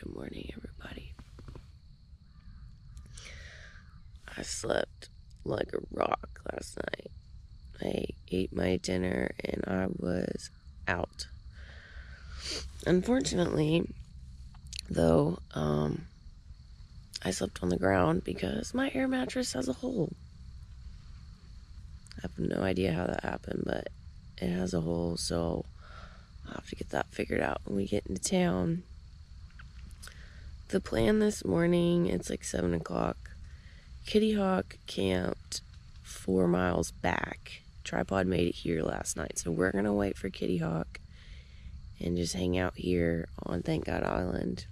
Good morning, everybody. I slept like a rock last night. I ate my dinner and I was out. Unfortunately, though, um, I slept on the ground because my air mattress has a hole. I have no idea how that happened, but it has a hole, so I'll have to get that figured out when we get into town. The plan this morning, it's like 7 o'clock. Kitty Hawk camped four miles back. Tripod made it here last night, so we're gonna wait for Kitty Hawk and just hang out here on Thank God Island.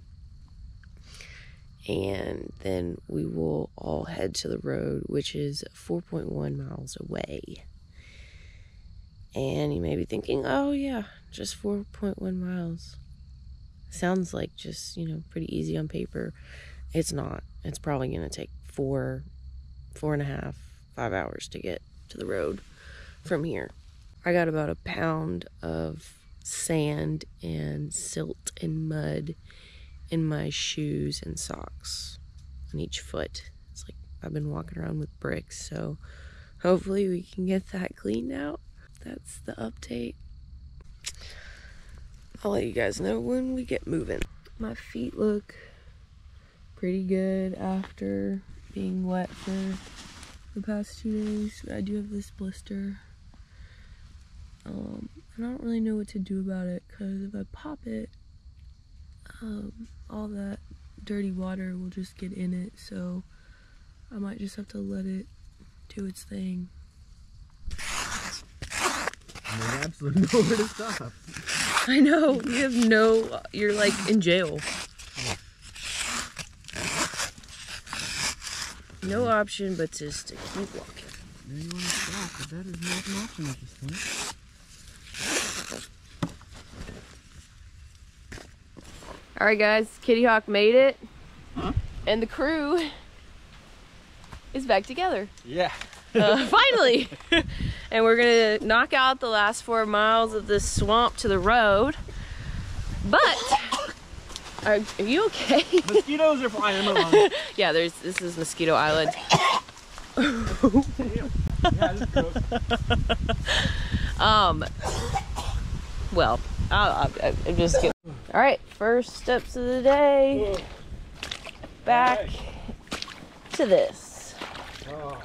And then we will all head to the road, which is 4.1 miles away. And you may be thinking, oh, yeah, just 4.1 miles. Sounds like just, you know, pretty easy on paper. It's not. It's probably going to take four, four and a half, five hours to get to the road from here. I got about a pound of sand and silt and mud in my shoes and socks on each foot. It's like I've been walking around with bricks, so hopefully we can get that cleaned out. That's the update. I'll let you guys know when we get moving. My feet look pretty good after being wet for the past two days. I do have this blister. Um, I don't really know what to do about it because if I pop it, um, all that dirty water will just get in it. So I might just have to let it do its thing. There's absolutely nowhere to stop. I know. You have no. You're like in jail. No option but just to keep walking. No, you want to stop, but that is not an option at this point. All right, guys. Kitty Hawk made it, Huh? and the crew is back together. Yeah. Uh, finally, and we're gonna knock out the last four miles of this swamp to the road. But are, are you okay? Mosquitoes are flying in my lungs. yeah, there's this is Mosquito Island. yeah, this is gross. Um, well, I, I'm just kidding. All right, first steps of the day. Back to this. Oh,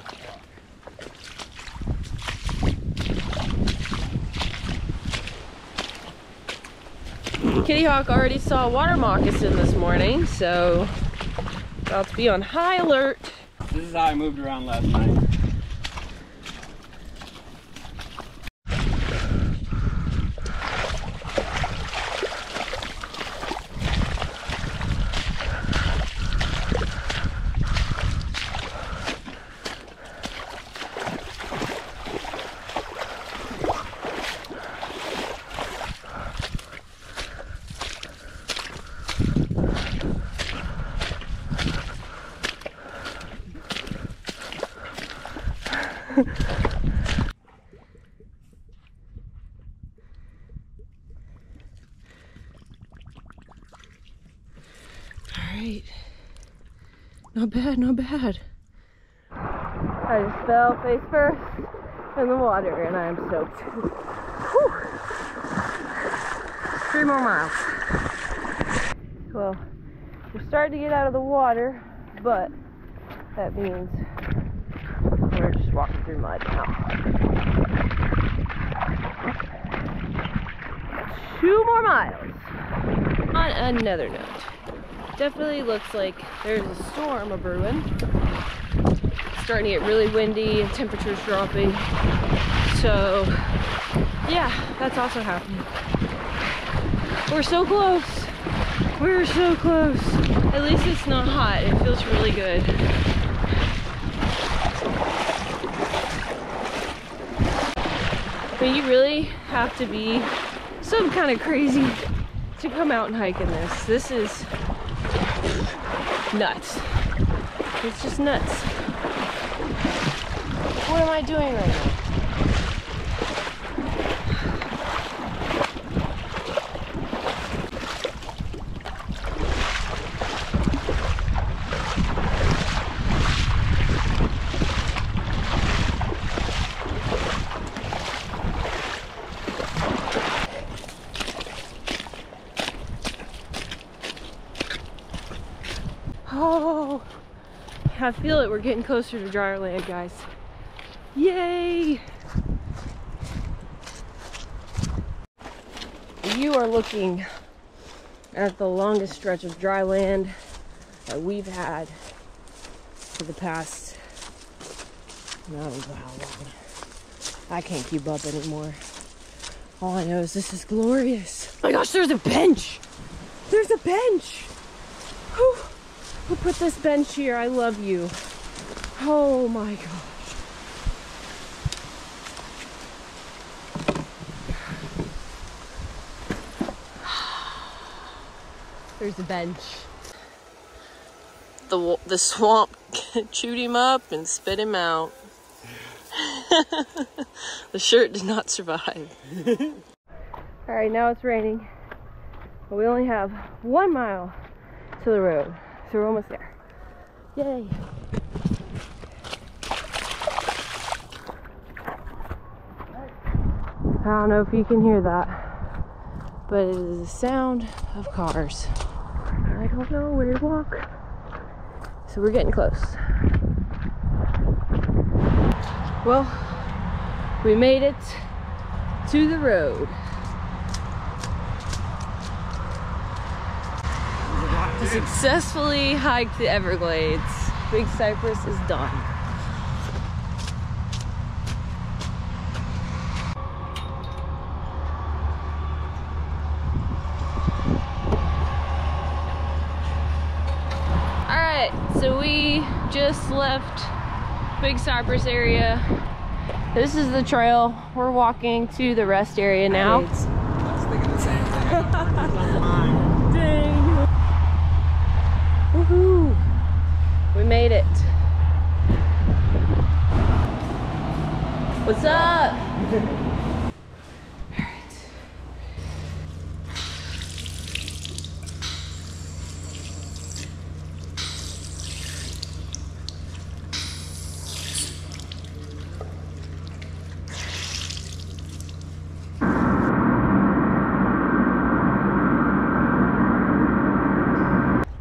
Kitty Hawk already saw a water moccasin this morning, so about to be on high alert. This is how I moved around last night. All right, not bad, not bad. I just fell face first in the water, and I am soaked. Whew. Three more miles. Well, we're starting to get out of the water, but that means we're just walking through mud now. Two more miles. On another note, definitely looks like there's a storm a brewing. Starting to get really windy and temperatures dropping. So, yeah, that's also happening. We're so close. We're so close. At least it's not hot. It feels really good. But you really have to be some kind of crazy to come out and hike in this. This is nuts. It's just nuts. What am I doing right now? Oh, I feel it. We're getting closer to drier land, guys. Yay! You are looking at the longest stretch of dry land that we've had for the past, I don't know how long. I can't keep up anymore. All I know is this is glorious. Oh my gosh, there's a bench! There's a bench! Who, put this bench here? I love you. Oh my gosh. There's a bench. The, the swamp chewed him up and spit him out. the shirt did not survive. All right, now it's raining. But we only have one mile to the road, so we're almost there. Yay. I don't know if you can hear that, but it is the sound of cars. I don't know where to walk. So we're getting close. Well, we made it to the road. Successfully hiked the Everglades. Big Cypress is done. Alright, so we just left Big Cypress area. This is the trail. We're walking to the rest area now. I was thinking the same thing. Dang. Woohoo! We made it. What's up?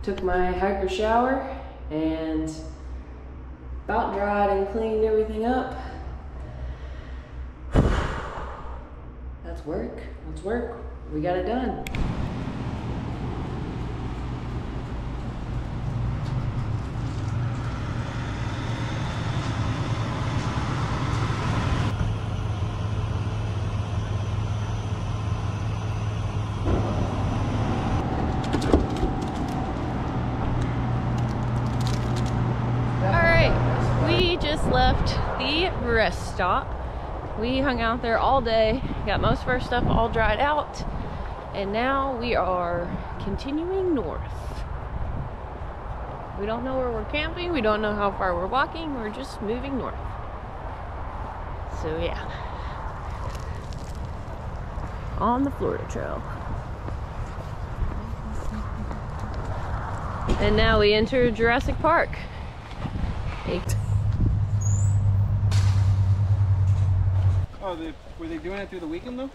Took my hiker shower and about dried and cleaned everything up. That's work. That's work. We got it done. All right, we just left stop. We hung out there all day, got most of our stuff all dried out, and now we are continuing north. We don't know where we're camping, we don't know how far we're walking, we're just moving north. So, yeah. On the Florida Trail. And now we enter Jurassic Park. Oh, they, were they doing it through the weekend though?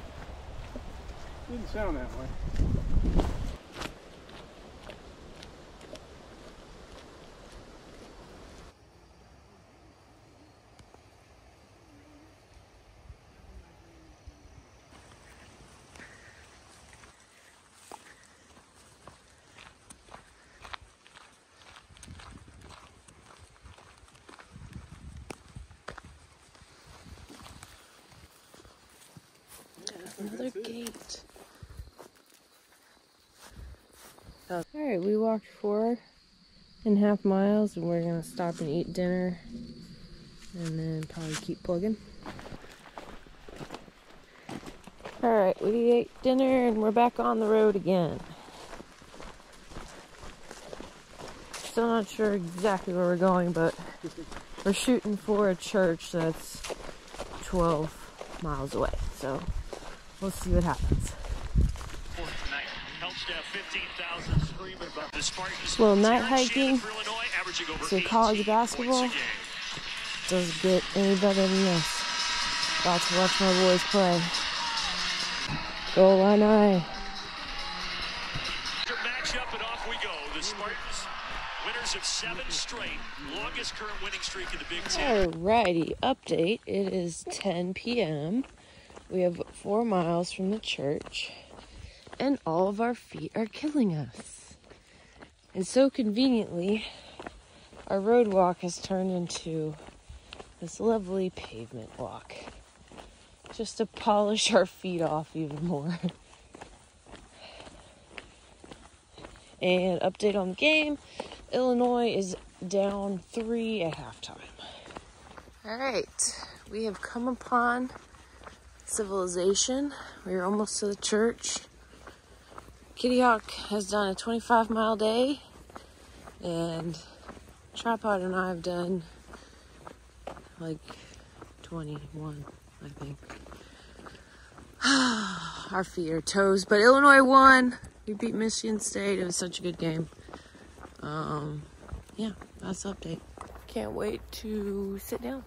Didn't sound that way. Another gate. Oh. All right, we walked four and a half miles, and we're gonna stop and eat dinner, and then probably keep plugging. All right, we ate dinner, and we're back on the road again. Still not sure exactly where we're going, but we're shooting for a church that's 12 miles away. So we'll see what happens. Little night hiking. So college basketball doesn't get any better than this. About to watch my boys play. Go Illini. matchup, and off we go. The Spartans, winners of seven straight, longest current winning streak in the Big Ten. Alrighty, update. It is 10 p.m. We have four miles from the church, and all of our feet are killing us. And so conveniently, our road walk has turned into this lovely pavement walk just to polish our feet off even more. and update on the game Illinois is down three at halftime. All right, we have come upon civilization. We are almost to the church. Kitty Hawk has done a 25 mile day, and Tripod and I have done like 21, I think. Our feet are toes, but Illinois won. We beat Michigan State. It was such a good game. Um, yeah, that's the update. Can't wait to sit down.